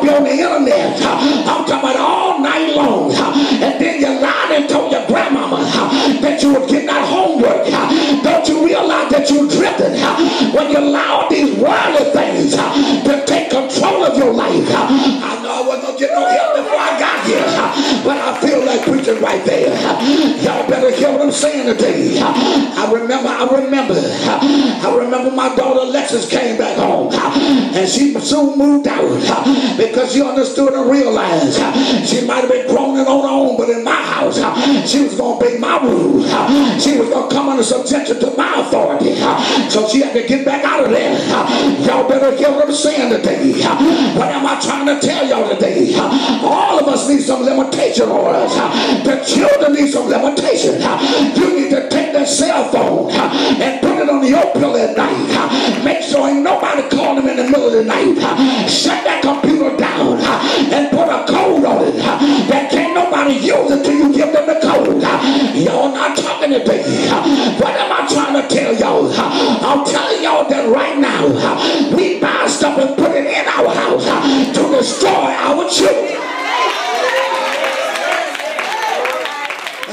be on the internet. I'm about all night long. And then you lied and told your grandmama that you were getting that homework. Don't you realize that you're drifting when you allow these worldly things to take control of your life? I know I wasn't going to get no help before I got here, but I feel like preaching right there. Y'all better hear what I'm saying today. I remember, I remember, I remember my daughter Alexis came back home and she soon moved out because she understood and realized she might have been groaning on her own, but in my house, she was going to be my rules. She was going to come under subjection to my authority. So she had to get back out of there. Y'all better hear what I'm saying today. What am I trying to tell y'all today? All need some limitation on us. The children need some limitation. You need to take that cell phone and put it on your pillow at night. Make sure ain't nobody calling them in the middle of the night. Shut that computer down and put a code on it. That can't nobody use it till you give them the code. Y'all not talking today. What am I trying to tell y'all? I'm telling y'all that right now we buy stuff and put it in our house to destroy our children.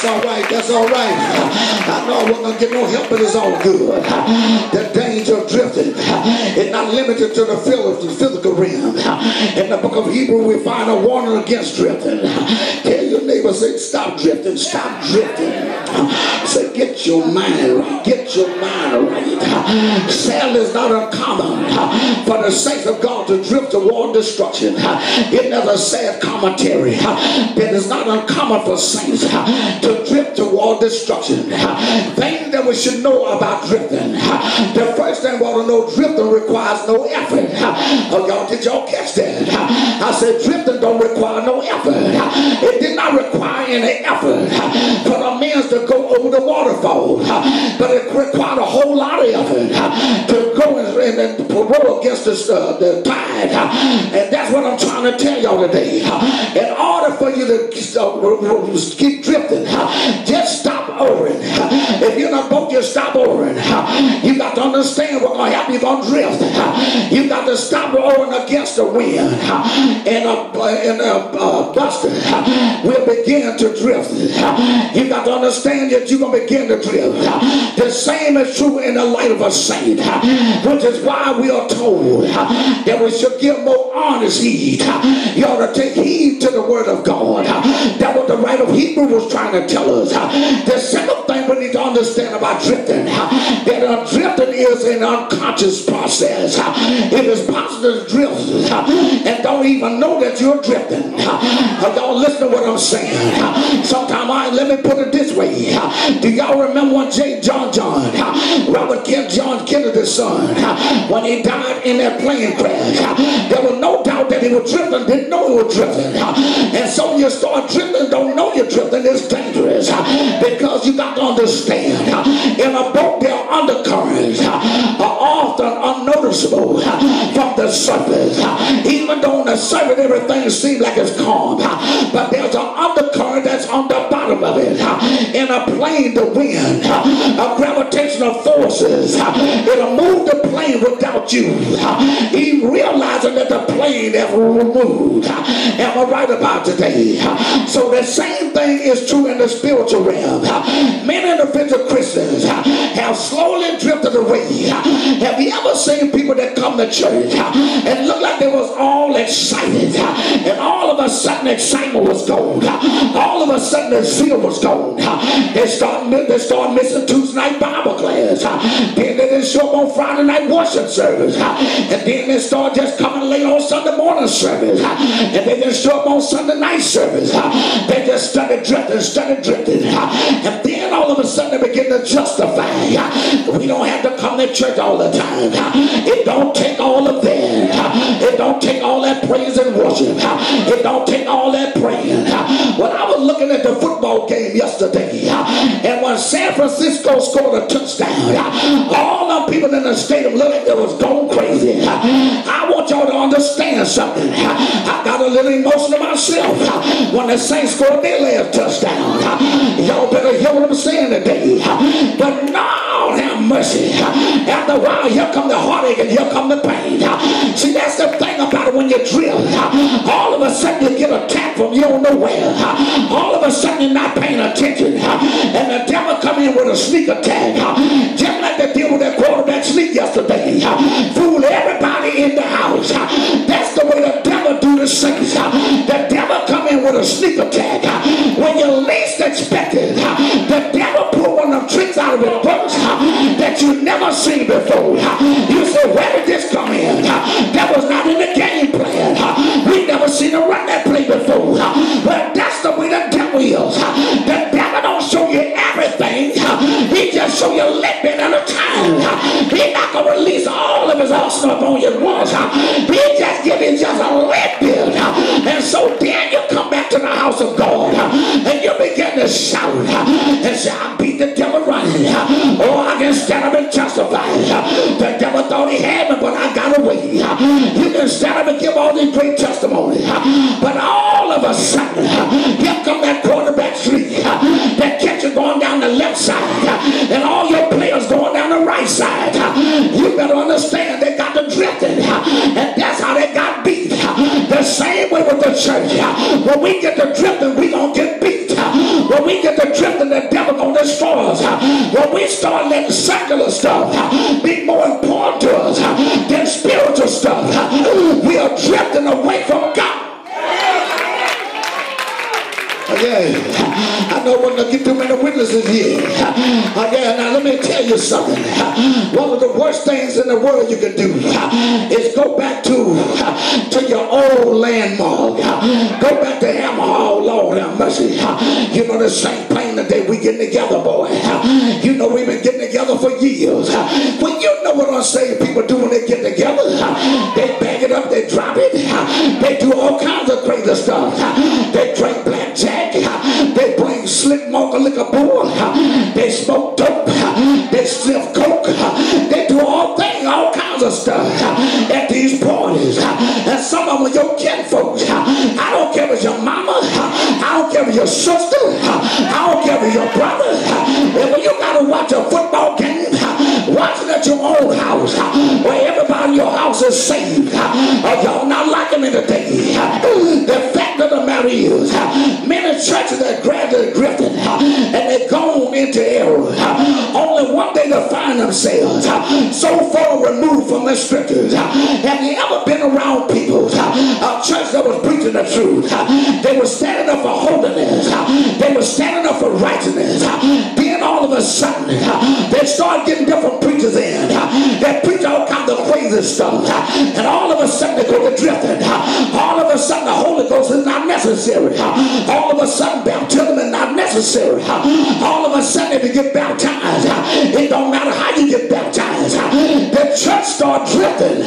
That's all right. That's all right. I know I wasn't going to get no help, but it's all good. The danger of drifting is not limited to the physical realm. In the book of Hebrew, we find a warning against drifting. Tell your neighbor, say, stop drifting, stop drifting. Say, get your mind right. Get your mind right. Sadly, is not uncommon for the saints of God to drift toward destruction. It never sad commentary. It is not uncommon for saints to drift toward destruction. Things that we should know about drifting. The first thing we ought to know, drifting requires no effort. Oh, y'all, did y'all catch that? I said drifting don't require no effort. It did not require any effort for the men to go over the waterfall, but it required a whole lot of effort to go and, and, row against the, uh, the tide. And that's what I'm trying to tell y'all today. In order for you to uh, keep drifting, just stop overing. If you're not boat, you stop overing. You got to understand what's going to happen. You're going to drift. You got to stop overing against the wind. And a, and a uh, buster will begin to drift. You got to understand that you're going to begin to drift. The same is true in the light of a saint, which is why we are told that we should give more honest heed. You ought to take heed to the word of God. That what the right of Hebrew was trying to tell us. The second thing we need to understand about drifting, that drifting is an unconscious process. It is possible to drift and don't even know that you're drifting. Y'all listen to what I'm saying. Sometimes I let me put it this way. Do y'all remember when J. John John, Robert Kent John Kennedy's son, when he died in that plane crash? There was no doubt that he was drifting, didn't know he was drifting. And so you start drifting, don't know you're drifting, it's dangerous because you got to understand in a boat there are undercurrents are often unnoticeable from the surface even though on the surface everything seems like it's calm but there's an in a plane the wind a gravitational forces it'll move the plane without you. He realizing that the plane has moved. Am I right about today? So the same thing is true in the spiritual realm. Many individual Christians have slowly drifted away. Have you ever seen people that come to church and look like they was all excited and all of a sudden excitement was gone? All of a sudden the zeal was gone they start, they start missing Tuesday night Bible class. Then they didn't show up on Friday night worship service. And then they start just coming late on Sunday morning service. And they didn't show up on Sunday night service. They just started drifting started drifting. And then all of a sudden they begin to justify. We don't have to come to church all the time. It don't take all of that. It don't take all that praise and worship. It don't take all that praying. When I was looking at the football game yesterday and when San Francisco scored a touchdown all the people in the stadium looked like they was going crazy. I want y'all to understand something. I got a little emotional myself when the Saints scored their last touchdown. Y'all better hear what I'm saying today. But have mercy. After a while, here come the heartache and here come the pain. See, that's the thing about it when you drill. All of a sudden you get attacked from you don't know where. All of a sudden you're not paying attention. And the devil come in with a sneak attack. Just like they did with that quarterback sneak yesterday. Fool everybody in the house. That's the way the devil do the saints. The devil come in with a sneak attack. When you least expect it, the devil of tricks out of his books that you never seen before. You say, where did this come in? That was not in the game plan. We never seen him run that play before. But that's the way the devil is. The devil don't show you everything. He just show you a little bit at a time. He not gonna release all of his arsenal on you at once. He just give you just a little bit. And so you come back to the house of God and you begin to shout and say, I Oh, I can stand up and testify. The devil thought he had me, but I got away. You can stand up and give all these great testimonies. But all of a sudden, here come that quarterback streak. That catcher going down the left side. And all your players going down the right side. You better understand they got the drifting. And that's how they got beat. The same way with the church. When we get the drifting, we gonna get beat. When we get the drifting, the devil gonna destroy us. When we start letting secular stuff be more important to us than spiritual stuff, we are drifting away from God. Yeah, know we're gonna get too many witnesses here. Yeah, now let me tell you something. One of the worst things in the world you can do is go back to to your old landmark. Go back to Hammer Hall, Lord have mercy. You know the same plane today we getting together, boy. You know we've been getting together for years. Well, you know what unsaved people do when they get together. They bag it up, they drop it, they do all kinds of crazy stuff. At these parties. And some of them are your kin folks. I don't care if your mama. I don't care if your sister. I don't care if your brother. When you gotta watch a football game, watching at your own house, where everybody in your house is saved, y'all not liking it today. The fact of the matter is, many churches that gradually drifted and they gone into error. Only one day to find themselves so far removed from the scriptures. Have you ever been around people, a church that was preaching the truth? They were standing up for holiness. They were standing up for righteousness. Then all of a sudden, they start getting different preachers in. They preach all kinds stuff. Uh, and all of a sudden they go to drifting. Uh, all of a sudden the Holy Ghost is not necessary. Uh, all of a sudden baptism is not necessary. All of a sudden if you get baptized, it don't matter how you get baptized. The church start drifting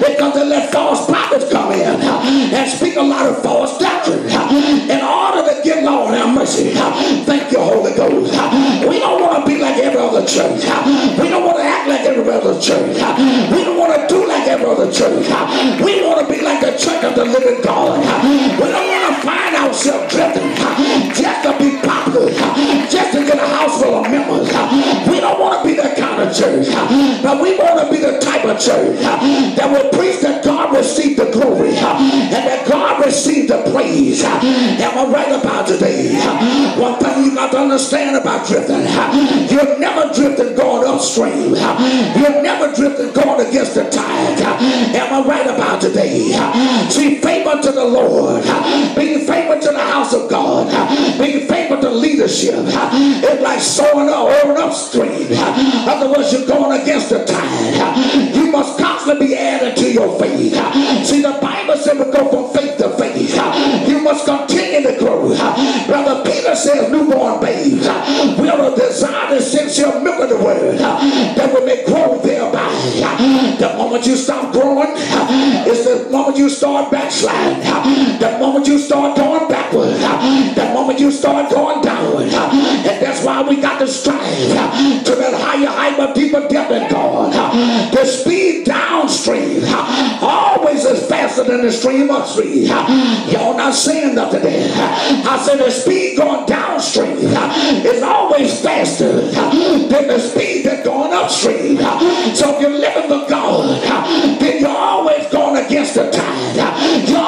because they let false prophets come in and speak a lot of false doctrine. In order to get Lord have mercy, thank you Holy Ghost. We don't want to be like every other church. We don't want to act like every other church. The living God. We don't want to find ourselves drifting just to be popular, just to get a house full of members. We don't want to be that kind of church, but we want to be the type of church that will preach that God received the glory and that God received the praise. Am I right about today? One thing you got to understand about drifting, you're never drifting going upstream. You're never drifting going against the tide. Am I right about today? See, favor to the Lord, being favor to the house of God, being favor to leadership, it's like sowing up or upstream. Otherwise, you're going against the tide. You must constantly be added to your faith. See, the Brother Peter says, newborn babes, we are the desire the sincere milk of the word that we may grow thereby. The moment you stop growing is the moment you start backsliding. The moment you start going backward. The moment you start going downward. And that's why we got to strive to that higher height of deeper depth in God. The speed downstream faster than the stream upstream. Y'all not saying nothing. I said the speed going downstream is always faster than the speed that's going upstream. So if you're living for God, then you're always going against the tide. You're